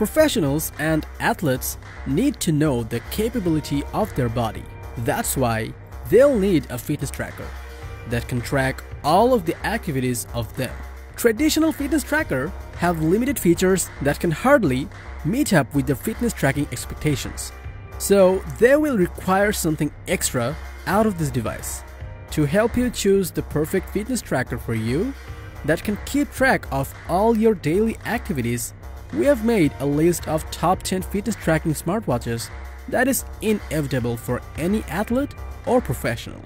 Professionals and athletes need to know the capability of their body. That's why they'll need a fitness tracker that can track all of the activities of them. Traditional fitness tracker have limited features that can hardly meet up with their fitness tracking expectations. So they will require something extra out of this device to help you choose the perfect fitness tracker for you that can keep track of all your daily activities. We have made a list of top 10 fitness tracking smartwatches that is inevitable for any athlete or professional.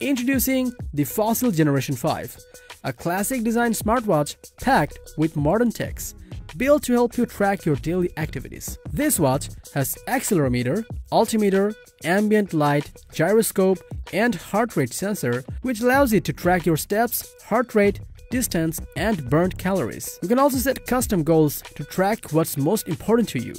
Introducing the Fossil Generation 5, a classic design smartwatch packed with modern techs, built to help you track your daily activities. This watch has accelerometer, altimeter, ambient light, gyroscope, and heart rate sensor, which allows it to track your steps, heart rate, distance, and burned calories. You can also set custom goals to track what's most important to you,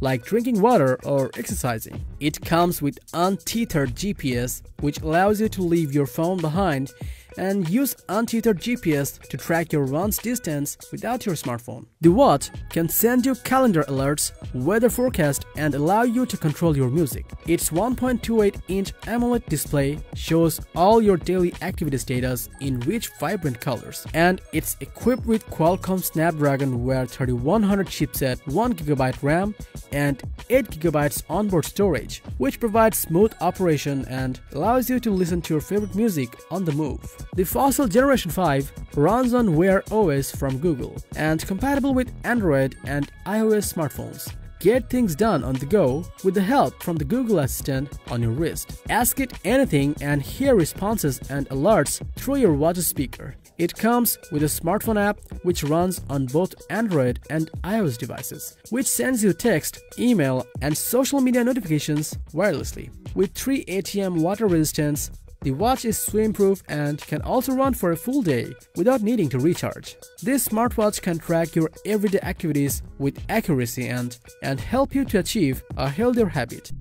like drinking water or exercising. It comes with untethered GPS, which allows you to leave your phone behind and use untethered GPS to track your runs distance without your smartphone. The watch can send you calendar alerts, weather forecast and allow you to control your music. Its 1.28-inch AMOLED display shows all your daily activities data in rich vibrant colors and it's equipped with Qualcomm Snapdragon Wear 3100 chipset, 1GB RAM and 8GB onboard storage, which provides smooth operation and allows you to listen to your favorite music on the move. The Fossil Generation 5 runs on Wear OS from Google and compatible with Android and iOS smartphones. Get things done on the go with the help from the Google Assistant on your wrist. Ask it anything and hear responses and alerts through your watch speaker. It comes with a smartphone app which runs on both Android and iOS devices, which sends you text, email, and social media notifications wirelessly. With 3 ATM water resistance, the watch is swim-proof and can also run for a full day without needing to recharge. This smartwatch can track your everyday activities with accuracy and, and help you to achieve a healthier habit.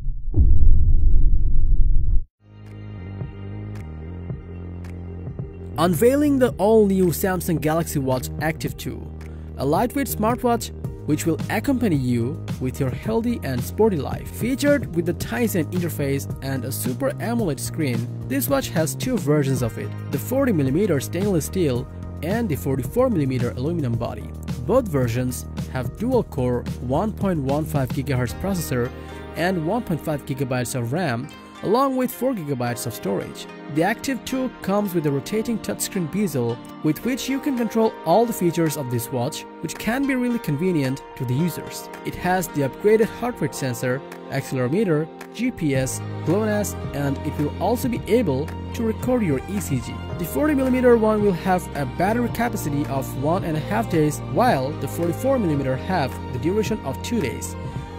Unveiling the all-new Samsung Galaxy Watch Active 2, a lightweight smartwatch which will accompany you with your healthy and sporty life. Featured with the Tizen interface and a Super AMOLED screen, this watch has two versions of it, the 40mm stainless steel and the 44mm aluminum body. Both versions have dual-core 1.15 GHz processor and 1.5 GB of RAM along with 4 GB of storage. The Active 2 comes with a rotating touchscreen bezel with which you can control all the features of this watch, which can be really convenient to the users. It has the upgraded heart rate sensor, accelerometer, GPS, GLONASS, and it will also be able to record your ECG. The 40mm one will have a battery capacity of 1.5 days, while the 44mm have the duration of 2 days,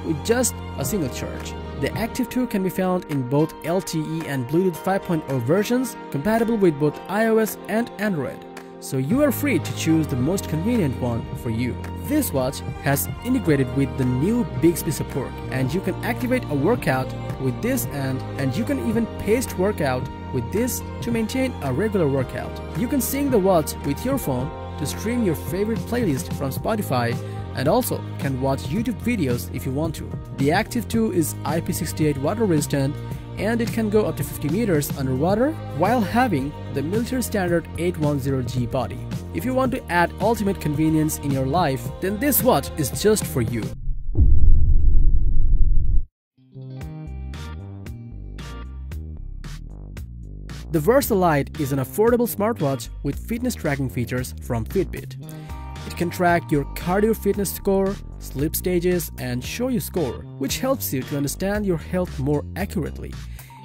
with just a single charge. The Active 2 can be found in both LTE and Bluetooth 5.0 versions, compatible with both iOS and Android. So you are free to choose the most convenient one for you. This watch has integrated with the new Bixby support and you can activate a workout with this and, and you can even paste workout with this to maintain a regular workout. You can sync the watch with your phone to stream your favorite playlist from Spotify and also can watch YouTube videos if you want to. The Active 2 is IP68 water resistant and it can go up to 50 meters underwater while having the military standard 810G body. If you want to add ultimate convenience in your life, then this watch is just for you. The VersaLite is an affordable smartwatch with fitness tracking features from Fitbit. It can track your cardio fitness score, sleep stages, and show you score, which helps you to understand your health more accurately.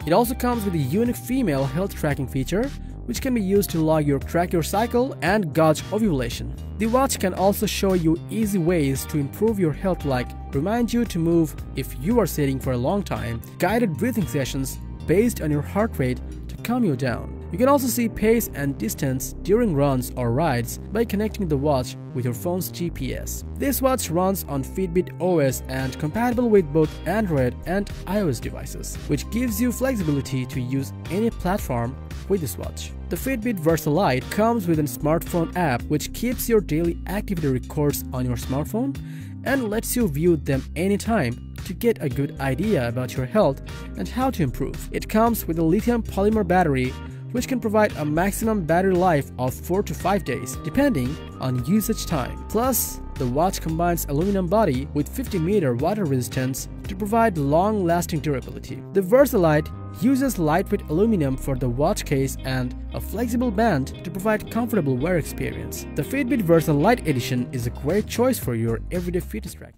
It also comes with a unique female health tracking feature, which can be used to log your track your cycle and gauge ovulation. The watch can also show you easy ways to improve your health like remind you to move if you are sitting for a long time, guided breathing sessions based on your heart rate to calm you down. You can also see pace and distance during runs or rides by connecting the watch with your phone's GPS. This watch runs on Fitbit OS and compatible with both Android and iOS devices, which gives you flexibility to use any platform with this watch. The Fitbit Versa Lite comes with a smartphone app which keeps your daily activity records on your smartphone and lets you view them anytime to get a good idea about your health and how to improve. It comes with a lithium polymer battery which can provide a maximum battery life of 4 to 5 days depending on usage time. Plus, the watch combines aluminum body with 50 meter water resistance to provide long-lasting durability. The Versa Lite uses lightweight aluminum for the watch case and a flexible band to provide comfortable wear experience. The Fitbit Versa Lite Edition is a great choice for your everyday fitness track.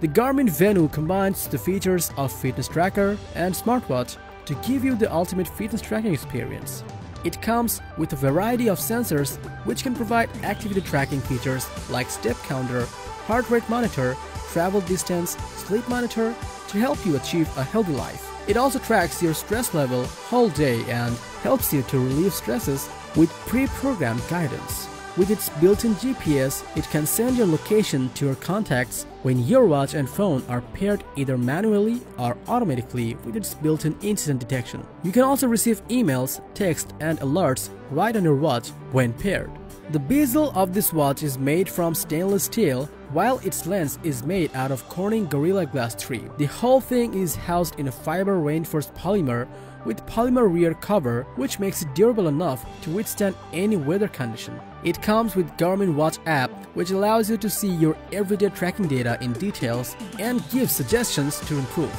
The Garmin Venu combines the features of fitness tracker and smartwatch to give you the ultimate fitness tracking experience. It comes with a variety of sensors which can provide activity tracking features like step counter, heart rate monitor, travel distance, sleep monitor to help you achieve a healthy life. It also tracks your stress level whole day and helps you to relieve stresses with pre-programmed guidance. With its built-in GPS, it can send your location to your contacts when your watch and phone are paired either manually or automatically with its built-in incident detection. You can also receive emails, text, and alerts right on your watch when paired. The bezel of this watch is made from stainless steel, while its lens is made out of Corning Gorilla Glass 3. The whole thing is housed in a fiber reinforced polymer with polymer rear cover which makes it durable enough to withstand any weather condition. It comes with Garmin Watch app which allows you to see your everyday tracking data in details and gives suggestions to improve.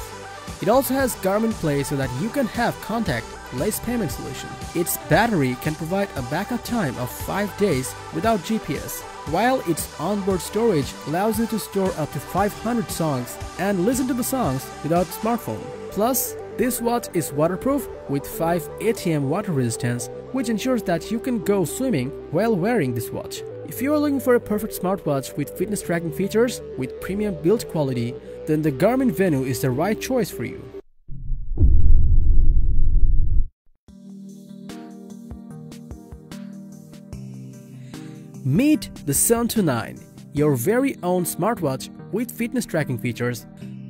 It also has Garmin Pay so that you can have contact less payment solution. Its battery can provide a backup time of 5 days without GPS, while its onboard storage allows you to store up to 500 songs and listen to the songs without smartphone. Plus, this watch is waterproof with 5 ATM water resistance, which ensures that you can go swimming while wearing this watch. If you are looking for a perfect smartwatch with fitness tracking features with premium build quality, then the Garmin Venu is the right choice for you. Meet the Suunto 9, your very own smartwatch with fitness tracking features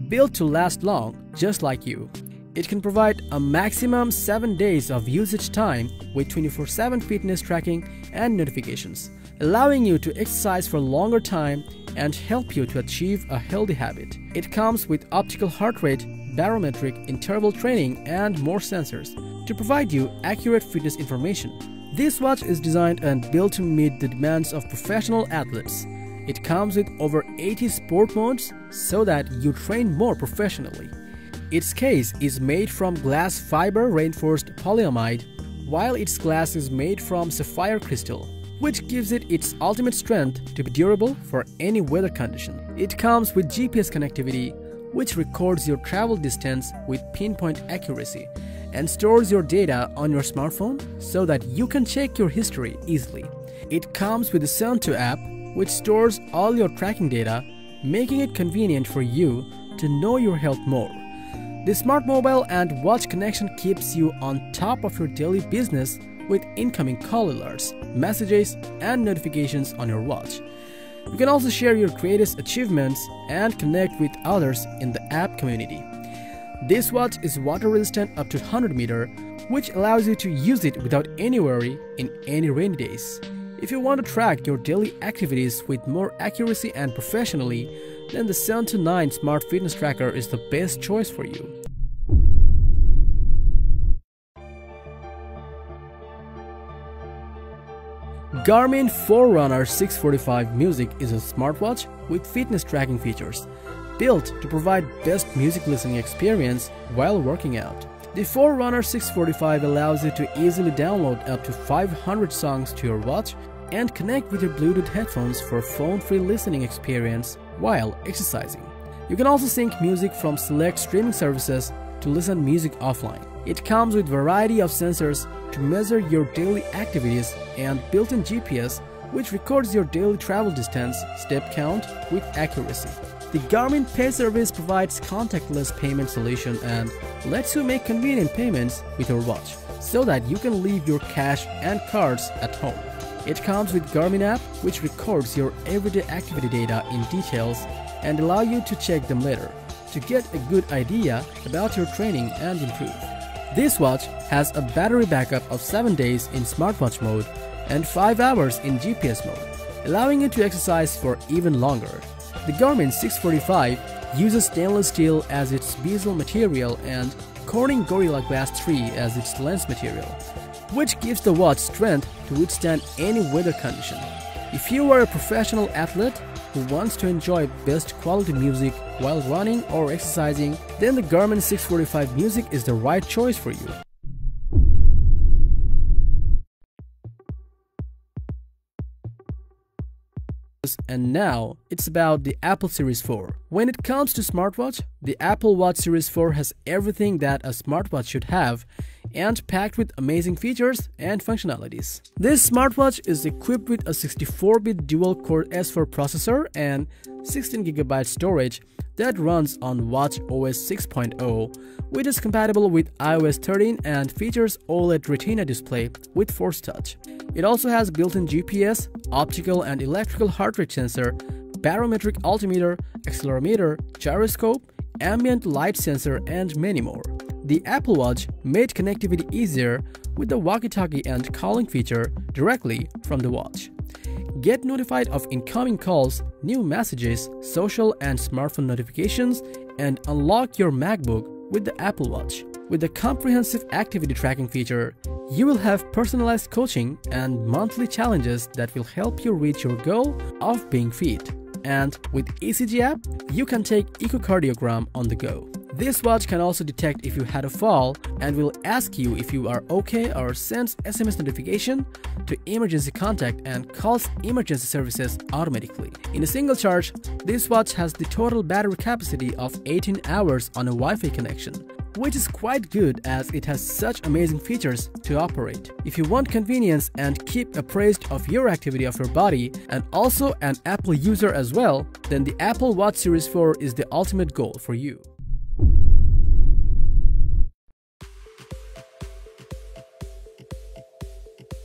built to last long just like you. It can provide a maximum 7 days of usage time with 24-7 fitness tracking and notifications, allowing you to exercise for longer time and help you to achieve a healthy habit. It comes with optical heart rate, barometric interval training and more sensors to provide you accurate fitness information. This watch is designed and built to meet the demands of professional athletes. It comes with over 80 sport modes so that you train more professionally. Its case is made from glass fiber reinforced polyamide, while its glass is made from sapphire crystal, which gives it its ultimate strength to be durable for any weather condition. It comes with GPS connectivity, which records your travel distance with pinpoint accuracy and stores your data on your smartphone so that you can check your history easily. It comes with the Suunto app, which stores all your tracking data, making it convenient for you to know your health more. The smart mobile and watch connection keeps you on top of your daily business with incoming call alerts, messages, and notifications on your watch. You can also share your greatest achievements and connect with others in the app community. This watch is water resistant up to 100 meter, which allows you to use it without any worry in any rainy days. If you want to track your daily activities with more accuracy and professionally, then the Suunto 9 Smart Fitness Tracker is the best choice for you. Garmin Forerunner 645 Music is a smartwatch with fitness tracking features, built to provide best music listening experience while working out. The Forerunner 645 allows you to easily download up to 500 songs to your watch and connect with your Bluetooth headphones for phone-free listening experience while exercising. You can also sync music from select streaming services to listen music offline. It comes with variety of sensors to measure your daily activities and built-in GPS which records your daily travel distance, step count with accuracy. The Garmin Pay service provides contactless payment solution and lets you make convenient payments with your watch so that you can leave your cash and cards at home. It comes with Garmin app which records your everyday activity data in details and allow you to check them later to get a good idea about your training and improve. This watch has a battery backup of 7 days in smartwatch mode and 5 hours in GPS mode, allowing you to exercise for even longer. The Garmin 645 uses stainless steel as its bezel material and Corning Gorilla Glass 3 as its lens material, which gives the watch strength to withstand any weather condition. If you are a professional athlete who wants to enjoy best quality music while running or exercising, then the Garmin 645 Music is the right choice for you. And now it's about the Apple Series 4. When it comes to smartwatch, the Apple Watch Series 4 has everything that a smartwatch should have and packed with amazing features and functionalities. This smartwatch is equipped with a 64-bit dual-core S4 processor and 16GB storage that runs on Watch OS 6.0, which is compatible with iOS 13 and features OLED Retina display with Force Touch. It also has built-in GPS, optical and electrical heart rate sensor, barometric altimeter, accelerometer, gyroscope, ambient light sensor, and many more. The Apple Watch made connectivity easier with the walkie-talkie and calling feature directly from the watch. Get notified of incoming calls, new messages, social and smartphone notifications, and unlock your MacBook with the Apple Watch. With the comprehensive activity tracking feature, you will have personalized coaching and monthly challenges that will help you reach your goal of being fit. And with ECG app, you can take echocardiogram on the go. This watch can also detect if you had a fall and will ask you if you are okay or sends SMS notification to emergency contact and calls emergency services automatically. In a single charge, this watch has the total battery capacity of 18 hours on a Wi-Fi connection, which is quite good as it has such amazing features to operate. If you want convenience and keep appraised of your activity of your body and also an Apple user as well, then the Apple Watch Series 4 is the ultimate goal for you.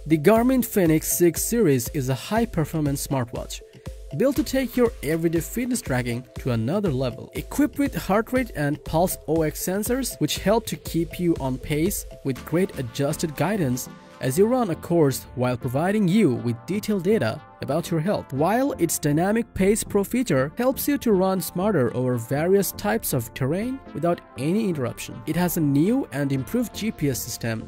The Garmin Fenix 6 series is a high-performance smartwatch built to take your everyday fitness tracking to another level. Equipped with heart rate and pulse ox sensors which help to keep you on pace with great adjusted guidance as you run a course while providing you with detailed data about your health. While its dynamic pace pro feature helps you to run smarter over various types of terrain without any interruption. It has a new and improved GPS system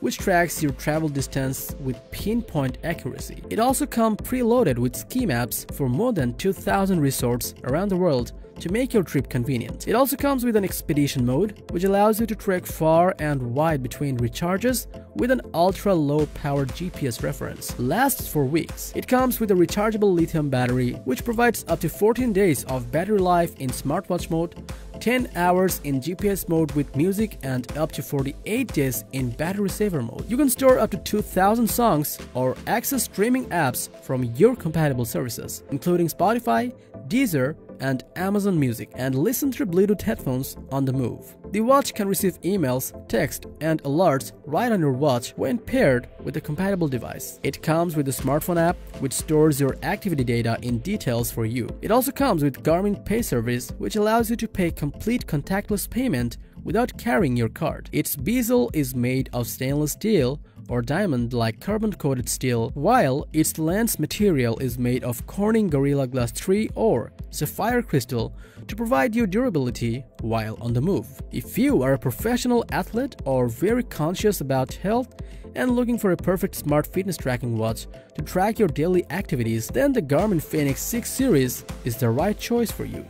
which tracks your travel distance with pinpoint accuracy. It also comes preloaded with ski maps for more than 2000 resorts around the world to make your trip convenient. It also comes with an expedition mode, which allows you to trek far and wide between recharges with an ultra-low powered GPS reference. Lasts for weeks. It comes with a rechargeable lithium battery, which provides up to 14 days of battery life in smartwatch mode 10 hours in GPS mode with music and up to 48 days in battery saver mode. You can store up to 2000 songs or access streaming apps from your compatible services, including Spotify, Deezer, and Amazon Music and listen through Bluetooth headphones on the move. The watch can receive emails, text, and alerts right on your watch when paired with a compatible device. It comes with a smartphone app which stores your activity data in details for you. It also comes with Garmin Pay service which allows you to pay complete contactless payment without carrying your card. Its bezel is made of stainless steel or diamond like carbon coated steel, while its lens material is made of Corning Gorilla Glass 3 or sapphire crystal to provide you durability while on the move. If you are a professional athlete or very conscious about health and looking for a perfect smart fitness tracking watch to track your daily activities, then the Garmin Fenix 6 series is the right choice for you.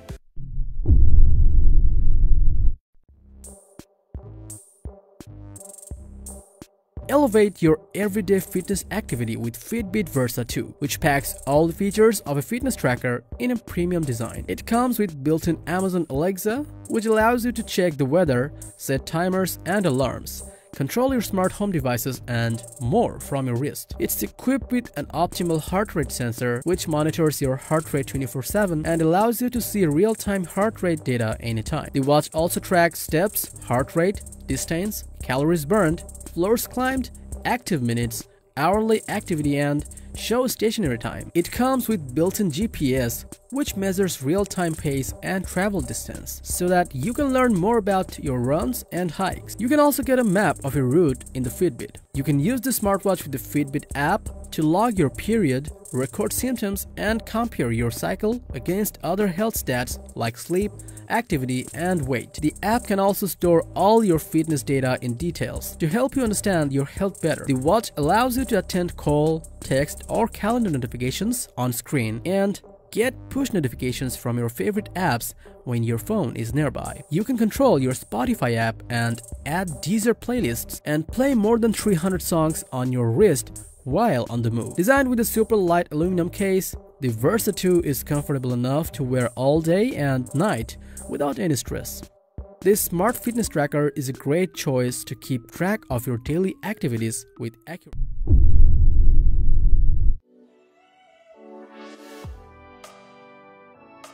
Elevate your everyday fitness activity with Fitbit Versa 2, which packs all the features of a fitness tracker in a premium design. It comes with built-in Amazon Alexa, which allows you to check the weather, set timers and alarms, control your smart home devices, and more from your wrist. It's equipped with an optimal heart rate sensor, which monitors your heart rate 24-7 and allows you to see real-time heart rate data anytime. The watch also tracks steps, heart rate, distance, calories burned, floors climbed, active minutes, hourly activity and show stationary time. It comes with built-in GPS, which measures real-time pace and travel distance, so that you can learn more about your runs and hikes. You can also get a map of your route in the Fitbit. You can use the smartwatch with the Fitbit app to log your period, record symptoms, and compare your cycle against other health stats like sleep, activity, and weight. The app can also store all your fitness data in details to help you understand your health better. The watch allows you to attend call, text, or calendar notifications on screen and get push notifications from your favorite apps when your phone is nearby. You can control your Spotify app and add Deezer playlists and play more than 300 songs on your wrist while on the move. Designed with a super light aluminum case, the Versa 2 is comfortable enough to wear all day and night without any stress. This smart fitness tracker is a great choice to keep track of your daily activities with accuracy.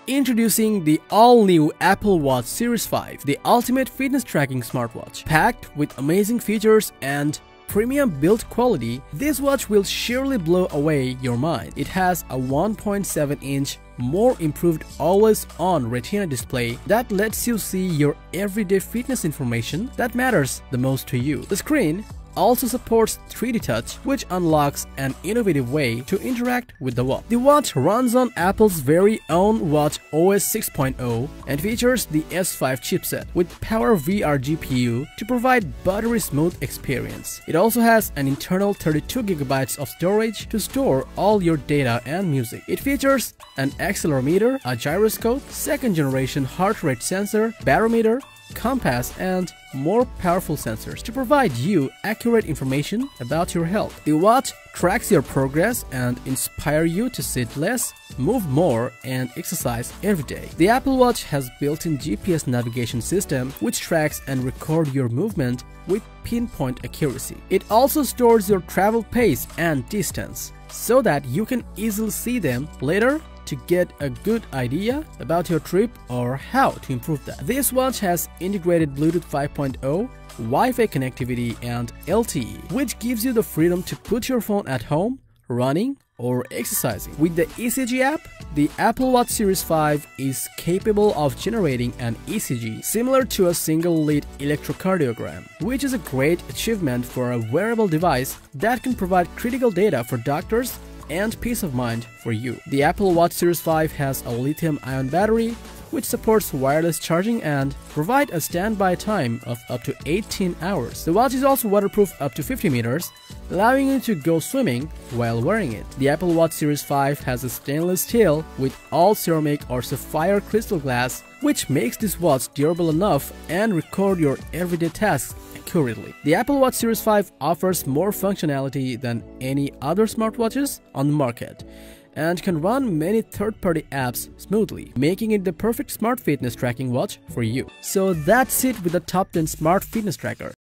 Introducing the all-new Apple Watch Series 5, the ultimate fitness tracking smartwatch. Packed with amazing features and premium build quality, this watch will surely blow away your mind. It has a 1.7 inch more improved always on retina display that lets you see your everyday fitness information that matters the most to you. The screen also supports 3D Touch, which unlocks an innovative way to interact with the watch. The watch runs on Apple's very own Watch OS 6.0 and features the S5 chipset with Power VR GPU to provide buttery smooth experience. It also has an internal 32GB of storage to store all your data and music. It features an accelerometer, a gyroscope, second generation heart rate sensor, barometer, compass, and more powerful sensors to provide you accurate information about your health. The watch tracks your progress and inspire you to sit less, move more, and exercise every day. The Apple Watch has built-in GPS navigation system which tracks and record your movement with pinpoint accuracy. It also stores your travel pace and distance so that you can easily see them later to get a good idea about your trip or how to improve that. This watch has integrated Bluetooth 5.0, Wi-Fi connectivity and LTE, which gives you the freedom to put your phone at home, running, or exercising. With the ECG app, the Apple Watch Series 5 is capable of generating an ECG similar to a single lead electrocardiogram, which is a great achievement for a wearable device that can provide critical data for doctors and peace of mind for you. The Apple Watch Series 5 has a lithium-ion battery which supports wireless charging and provide a standby time of up to 18 hours. The watch is also waterproof up to 50 meters, allowing you to go swimming while wearing it. The Apple Watch Series 5 has a stainless steel with all ceramic or sapphire crystal glass, which makes this watch durable enough and record your everyday tasks accurately. The Apple Watch Series 5 offers more functionality than any other smartwatches on the market and can run many third-party apps smoothly, making it the perfect smart fitness tracking watch for you. So that's it with the top 10 smart fitness tracker.